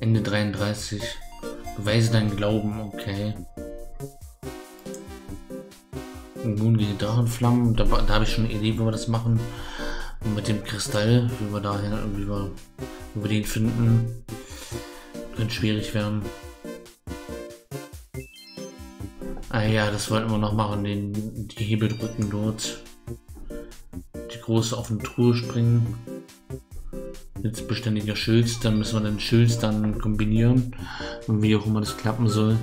Ende 33. Beweise deinen Glauben, okay. Nun gegen die Drachenflammen. Da, da habe ich schon eine Idee, wie wir das machen. Und mit dem Kristall, wie wir dahin, wie wir, wie wir den finden. Könnte schwierig werden. Ah ja, das wollten wir noch machen, den, die Hebel drücken dort. Die große auf eine Truhe springen. Jetzt beständiger Schild, dann müssen wir den Schild dann kombinieren. Und wie auch immer das klappen soll.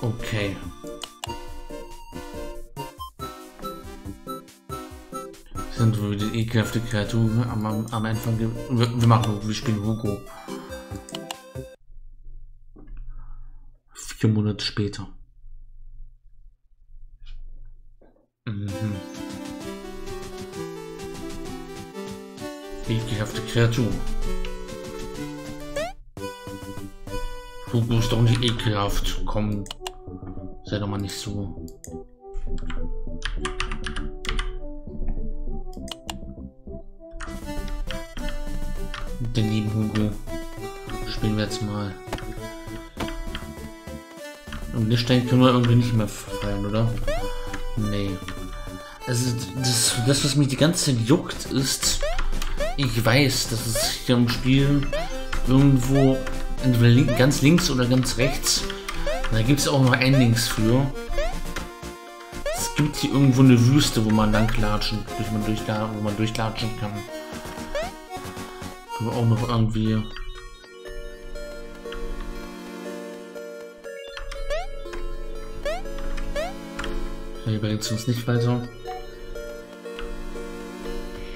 Okay. Sind wir wieder ekelhafte Kreatur am, am, am Anfang. Wir, wir machen, wir spielen Hugo. Vier Monate später. Kreatur. Hugo ist doch nicht ekelhaft. Komm, sei doch mal nicht so. Den lieben Hugo. Spielen wir jetzt mal. Und Lichtstein können wir irgendwie nicht mehr feiern, oder? Nee. Also das, das, was mich die ganze Zeit juckt, ist, ich weiß, dass es hier im Spiel irgendwo ganz links oder ganz rechts, da gibt es auch noch Endings für. Es gibt hier irgendwo eine Wüste, wo man lang klatschen, durch man durch, wo man durchklatschen kann. Aber auch noch irgendwie Hier bringt es uns nicht weiter.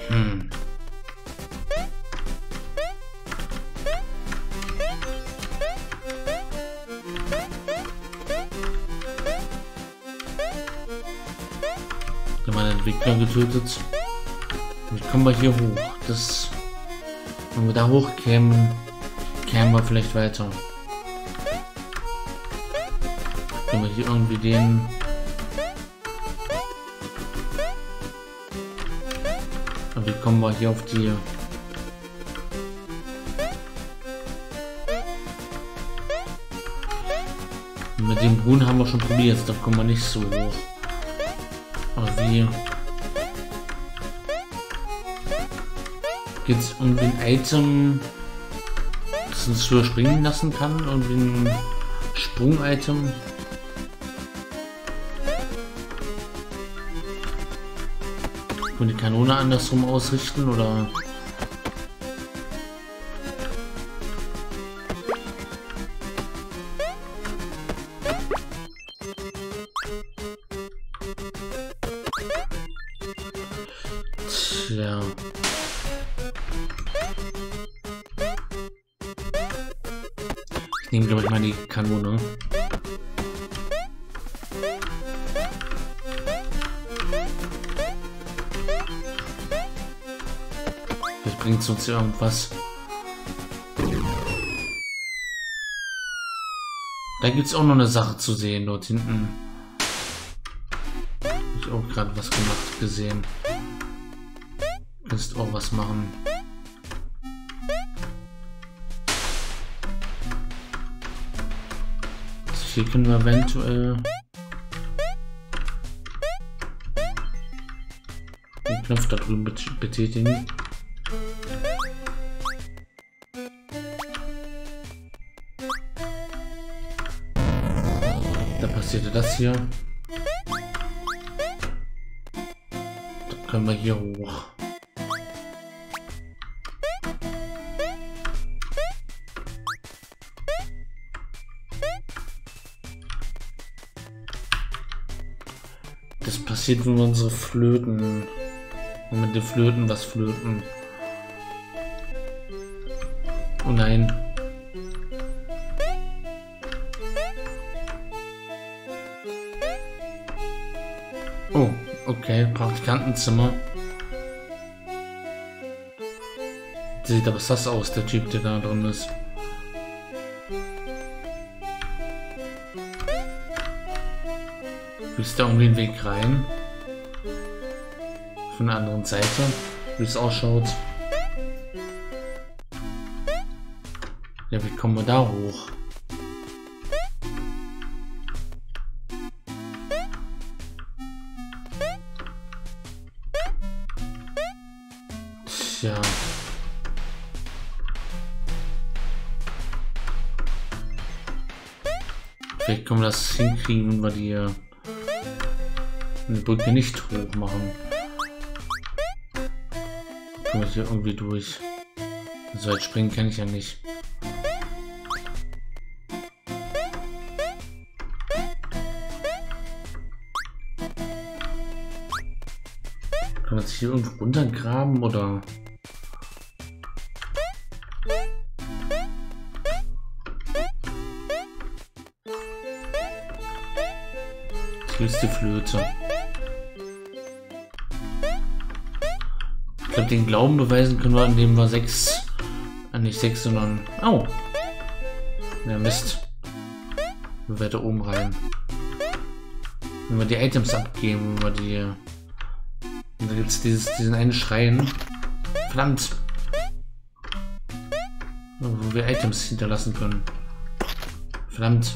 Hm. Getötet. Wie kommen wir hier hoch? Das. Wenn wir da hochkämen, kämen wir vielleicht weiter. Können wir hier irgendwie den wie kommen wir hier auf die... Mit dem Brunnen haben wir schon probiert, da kommen wir nicht so hoch. Aber wie... Geht es um den Item, das uns höher springen lassen kann? Irgendwie ein Sprung-Item? Und die Kanone andersrum ausrichten oder... uns irgendwas. Da gibt es auch noch eine Sache zu sehen dort hinten. Hab ich auch gerade was gemacht gesehen. Kannst auch was machen. Also hier können wir eventuell den Knopf da drüben betätigen. Passierte das hier. Da können wir hier hoch. Das passiert, wenn wir unsere Flöten und mit den Flöten was flöten. Oh nein. Praktikantenzimmer. Sieht aber sass aus, der Typ, der da drin ist. Willst du da irgendwie den Weg rein? Von der anderen Seite, wie es ausschaut. Ja, wie kommen wir da hoch? Vielleicht können wir das hinkriegen, wenn wir die äh, eine Brücke nicht hoch machen. Komme ich hier irgendwie durch. So weit springen kann ich ja nicht. Kann man sich hier irgendwo runtergraben oder... Die Flöte. Ich glaube, den Glauben beweisen können wir, indem wir sechs, äh, nicht sechs, sondern, au, ja Mist, wir weiter oben rein. Wenn wir die Items abgeben, wenn wir die, und da gibt es diesen einen Schrein, verdammt, wo wir Items hinterlassen können. Verdammt.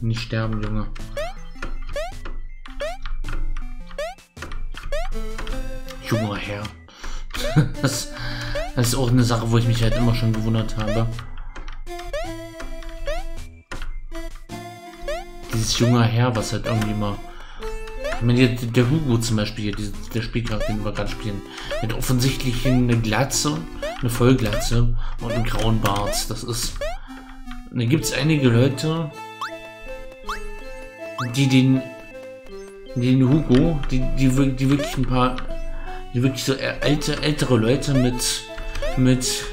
Nicht sterben, Junge. Herr. Das, das, ist auch eine Sache, wo ich mich halt immer schon gewundert habe. Dieses junge Herr, was halt irgendwie mal... Ich meine, der, der Hugo zum Beispiel, hier, der Spielcharakter, den wir gerade spielen, mit offensichtlich eine Glatze, eine Vollglatze und einen grauen Bart. Das ist... Und da gibt es einige Leute, die den, den Hugo, die, die, die wirklich ein paar wirklich so alte, ältere Leute mit, mit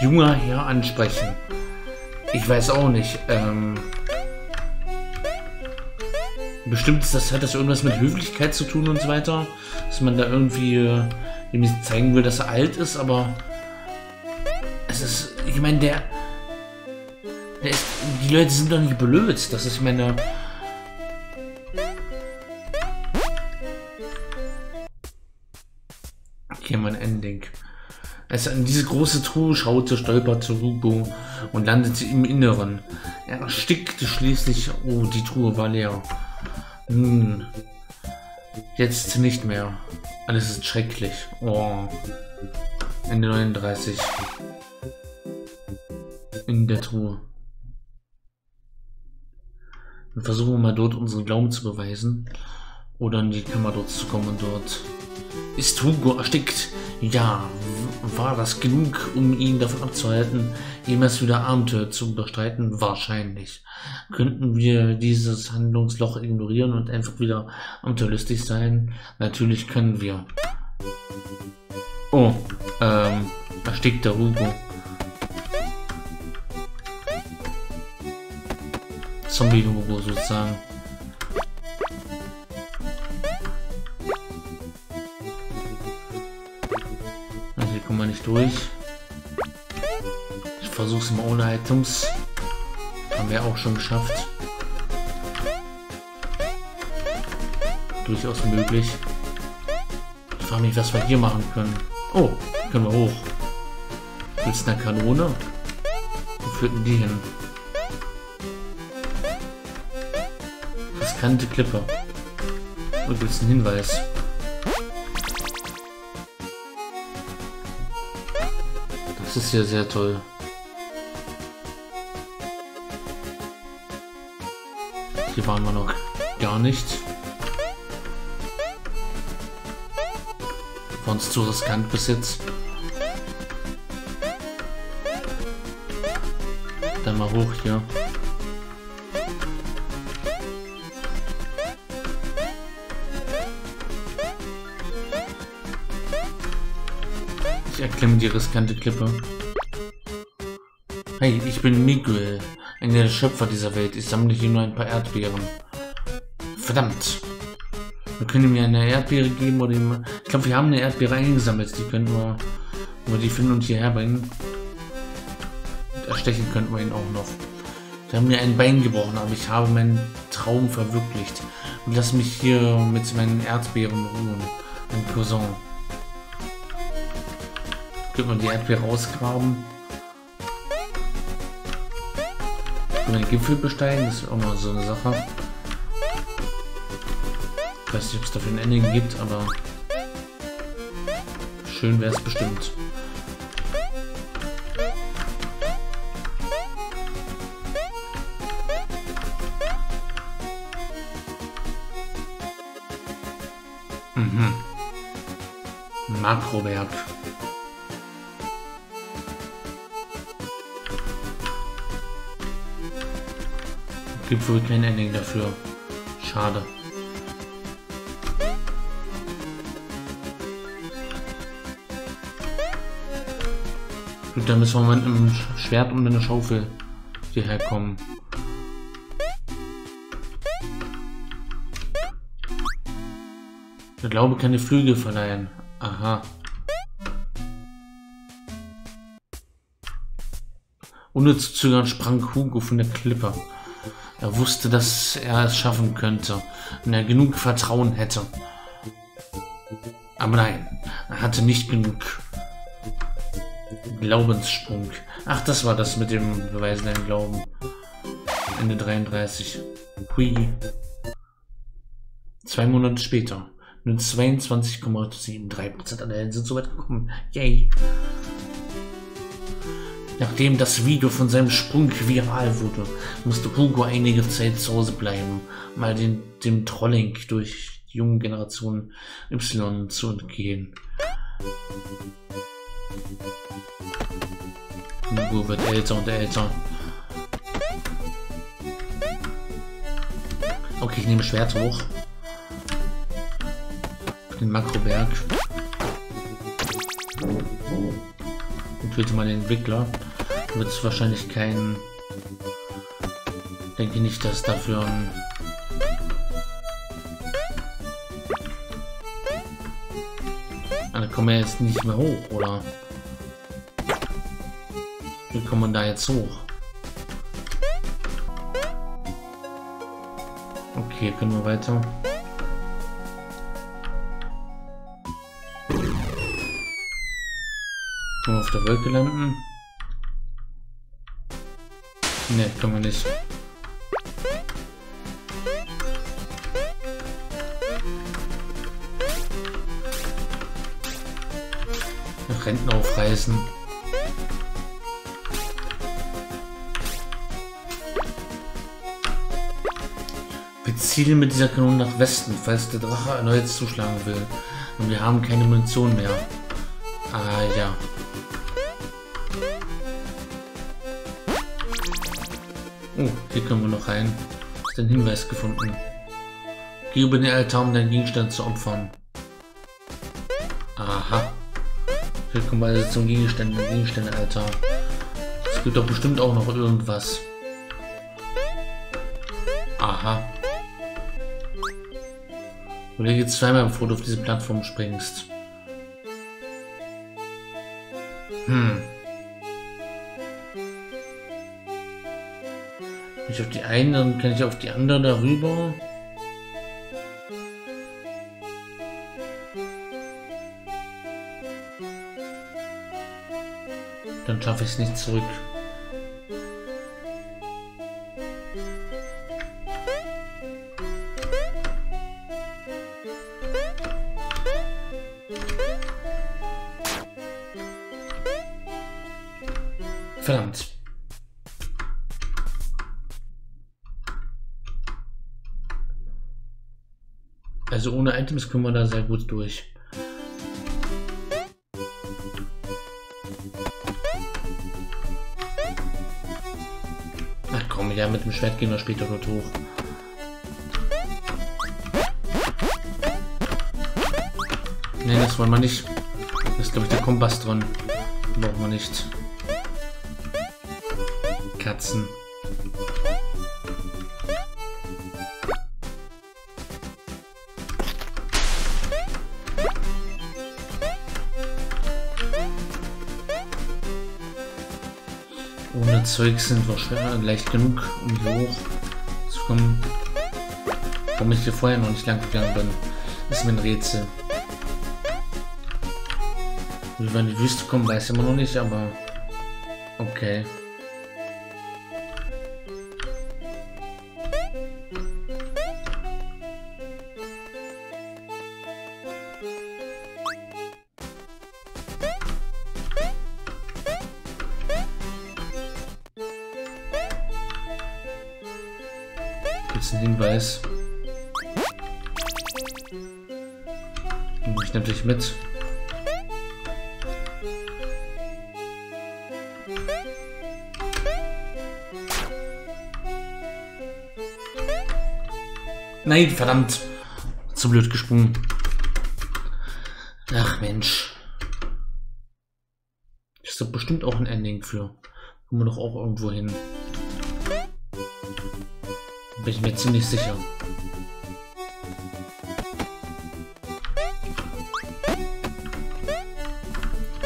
junger Herr ansprechen. Ich weiß auch nicht. Ähm, bestimmt ist das, hat das irgendwas mit Höflichkeit zu tun und so weiter. Dass man da irgendwie äh, ihm zeigen will, dass er alt ist, aber es ist, ich meine, der, der ist, die Leute sind doch nicht blöd. Das ist meine, Ending. Als er in diese große Truhe schaute, stolperte Hugo und landete im Inneren. Er erstickte schließlich. Oh, die Truhe war leer. Nun, jetzt nicht mehr. Alles ist schrecklich. Oh. Ende 39. In der Truhe. Dann versuchen wir mal dort unseren Glauben zu beweisen. Oder in die Kammer dort zu kommen dort ist Hugo erstickt? Ja, war das genug, um ihn davon abzuhalten, jemals wieder Abenteuer zu bestreiten? Wahrscheinlich. Könnten wir dieses Handlungsloch ignorieren und einfach wieder abenteuerlustig sein? Natürlich können wir. Oh, ähm, erstickter Hugo. Zombie-Hugo sozusagen. Durch. Ich versuche es mal ohne Items. Haben wir auch schon geschafft. Durchaus möglich. Ich frage mich, was wir hier machen können. Oh, können wir hoch. Willst du eine Kanone? Wo führt denn die hin? Riskante Klippe. Gibt es einen Hinweis? Das ist ja sehr toll. Hier waren wir noch gar nicht. War uns zu riskant bis jetzt. Dann mal hoch hier. Erklimmen die riskante Klippe. Hey, ich bin Miguel, einer der Schöpfer dieser Welt. Ich sammle hier nur ein paar Erdbeeren. Verdammt. Wir können mir eine Erdbeere geben oder ihm... Ich glaube, wir haben eine Erdbeere eingesammelt. Die können wir, wir die finden und hierher bringen. Erstechen könnten wir ihn auch noch. Wir haben mir ein Bein gebrochen, aber ich habe meinen Traum verwirklicht. Und lass mich hier mit meinen Erdbeeren ruhen. Mein Cousin. Können wir die Erdbeere rausgraben? Können wir den Gipfel besteigen? Das ist auch mal so eine Sache. Ich weiß nicht, ob es dafür ein Ende gibt, aber schön wäre es bestimmt. Mhm. Makrowerk. Gibt wohl kein Ending dafür. Schade. Gut, dann müssen wir mit einem Schwert und einer Schaufel hierher kommen. Der Glaube keine Flügel verleihen. Aha. Ohne zu zögern sprang Hugo von der Klippe. Er wusste, dass er es schaffen könnte, wenn er genug Vertrauen hätte. Aber nein, er hatte nicht genug. Glaubenssprung. Ach, das war das mit dem beweisenden Glauben. Ende 33. Hui. Zwei Monate später. Nur 22,73% aller Helden sind so weit gekommen. Yay. Nachdem das Video von seinem Sprung viral wurde, musste Hugo einige Zeit zu Hause bleiben, mal den, dem Trolling durch die junge Generation Y zu entgehen. Hugo wird älter und älter. Okay, ich nehme Schwert hoch. Den Makroberg. Und töte mal den Entwickler. Wird es wahrscheinlich kein... Denke nicht, dass dafür ein... Ah, kommen wir jetzt nicht mehr hoch, oder? Wie kommt man da jetzt hoch? Okay, können wir weiter. Wir auf der Wolke landen? Ne, können wir nicht. Renten aufreißen. Wir zielen mit dieser Kanone nach Westen, falls der Drache erneut zuschlagen will. Und wir haben keine Munition mehr. Ah ja. Oh, hier können wir noch rein. Ist Hinweis gefunden. Geh über den Altar, um deinen Gegenstand zu opfern. Aha. Hier kommen wir also zum Gegenstand, Gegenstände-Altar. Es gibt doch bestimmt auch noch irgendwas. Aha. Überlege zweimal, bevor du auf diese Plattform springst. Hm. Ich auf die eine, dann kann ich auf die andere darüber. Dann schaffe ich es nicht zurück. Items kommen wir da sehr gut durch. Ach komm, ja, mit dem Schwert gehen wir später dort hoch. Ne, das wollen wir nicht. Das ist, glaube ich, der Kompass drin. Brauchen wir nicht. Katzen. Zeug sind wir schwer, leicht genug, um hier hoch zu kommen. Warum ich hier vorher noch nicht lang gegangen bin, ist mir ein Rätsel. Wie wir in die Wüste kommen, weiß ich immer noch nicht, aber okay. Nehme ich natürlich mit. Nein, verdammt. Zu blöd gesprungen. Ach Mensch. Ist doch bestimmt auch ein Ending für. Kommen wir doch auch irgendwo hin. Bin ich mir ziemlich sicher.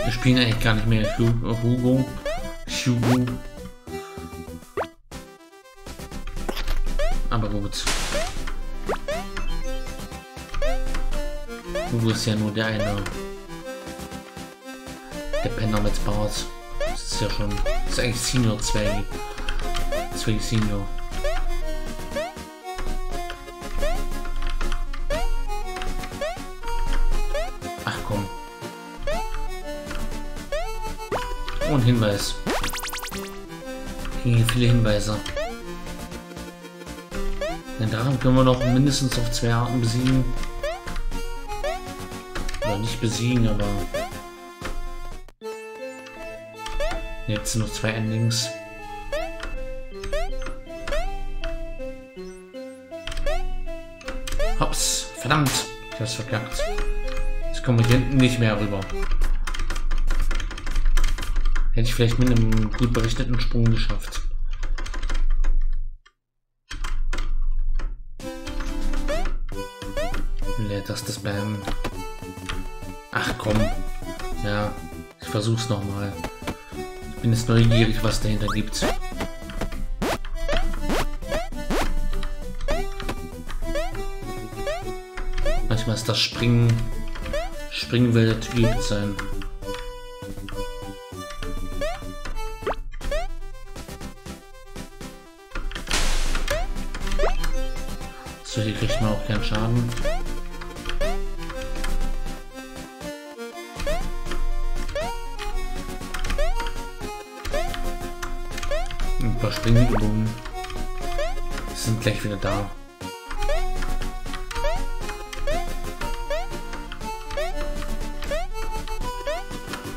Wir spielen eigentlich gar nicht mehr Hugo. Hugo. Aber gut. Hugo ist ja nur der eine. Der Penner mit Bart. Das ist ja schon. Das ist eigentlich Senior 2. 2 Senior. Ein Hinweis. Hier viele Hinweise. Den Drachen können wir noch mindestens auf zwei Arten besiegen nicht besiegen, aber jetzt sind noch zwei Endings. Hops, verdammt, ich hab's verkackt. Jetzt kommen wir hier hinten nicht mehr rüber. Hätte ich vielleicht mit einem gut berichteten Sprung geschafft. Lädt das das beim Ach komm. Ja, ich versuch's nochmal. Ich bin jetzt neugierig, was dahinter gibt. Manchmal ist das Springen... Springen will der Typ sein. Hier kriegt man auch keinen Schaden. Springübungen sind gleich wieder da.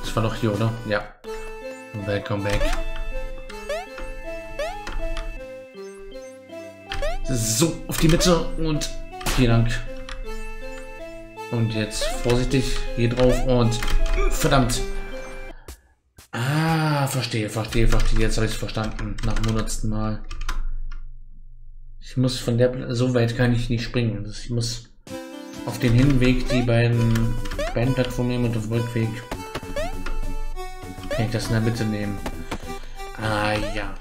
Das war doch hier, oder? Ja. Welcome back. So, auf die Mitte und vielen Dank. Und jetzt vorsichtig hier drauf und verdammt verstehe, verstehe, verstehe. Jetzt habe ich es verstanden. Nach dem hundertsten Mal. Ich muss von der... So weit kann ich nicht springen. Ich muss auf den Hinweg die beiden, beiden Plattformen nehmen und auf dem Rückweg kann ich das in der Mitte nehmen. Ah ja.